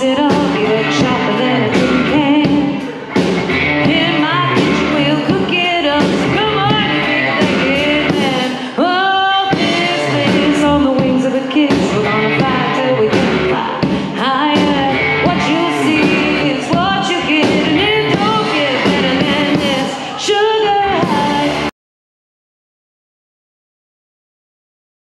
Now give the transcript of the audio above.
sit on